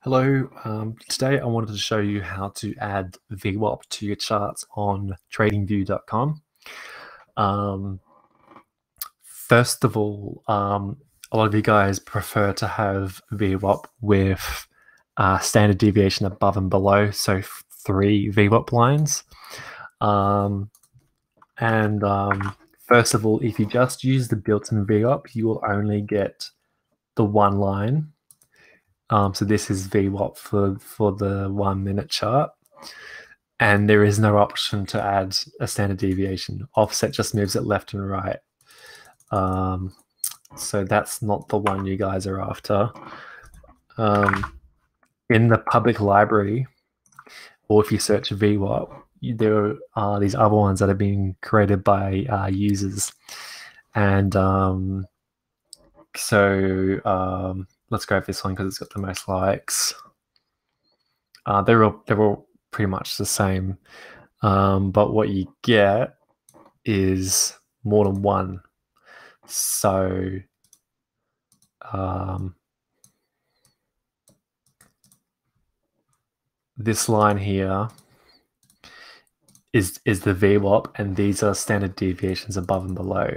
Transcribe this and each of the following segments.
Hello, um, today I wanted to show you how to add VWAP to your charts on tradingview.com. Um, first of all, um, a lot of you guys prefer to have VWAP with uh, standard deviation above and below, so three VWAP lines. Um, and um, first of all, if you just use the built-in VWAP, you will only get the one line um, so this is VWAP for, for the one minute chart. And there is no option to add a standard deviation. Offset just moves it left and right. Um, so that's not the one you guys are after. Um, in the public library, or if you search VWAP, there are these other ones that are being created by uh, users. And um, so um, let's go this one because it's got the most likes. Uh, they're all they're all pretty much the same, um, but what you get is more than one. So, um, this line here is is the VWAP, and these are standard deviations above and below.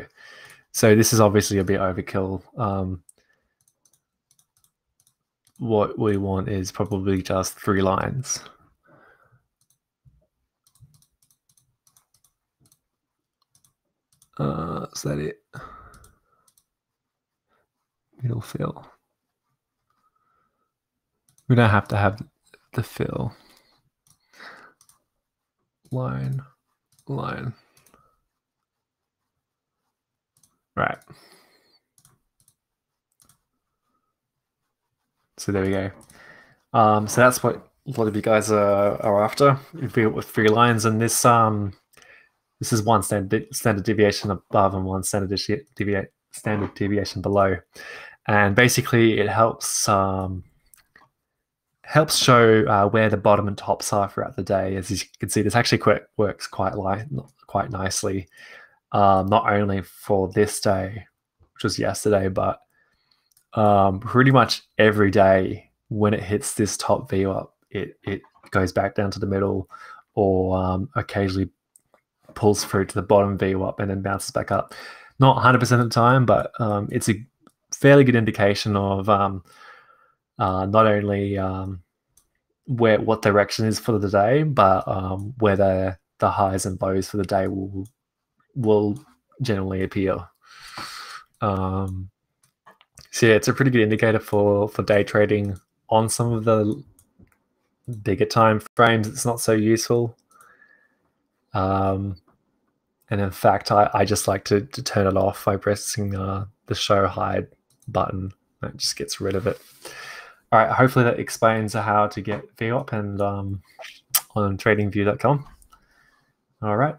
So this is obviously a bit overkill. Um, what we want is probably just three lines. Uh, is that it? Middle fill. We don't have to have the fill. Line, line. Right. So there we go. Um, so that's what a lot of you guys are, are after with three lines, and this um, this is one standard standard deviation above and one standard deviation standard deviation below, and basically it helps um, helps show uh, where the bottom and tops are throughout the day. As you can see, this actually quite works quite li- quite nicely, um, not only for this day, which was yesterday, but um, pretty much every day when it hits this top VWAP, it, it goes back down to the middle or um, occasionally pulls through to the bottom VWAP and then bounces back up. Not 100% of the time, but um, it's a fairly good indication of um, uh, not only um, where what direction is for the day, but um, where the highs and lows for the day will will generally appear. Um, so yeah, it's a pretty good indicator for for day trading on some of the bigger time frames. It's not so useful. Um, and in fact, I, I just like to, to turn it off by pressing uh, the show hide button. It just gets rid of it. All right, hopefully that explains how to get VWAP and um, on tradingview.com. All right.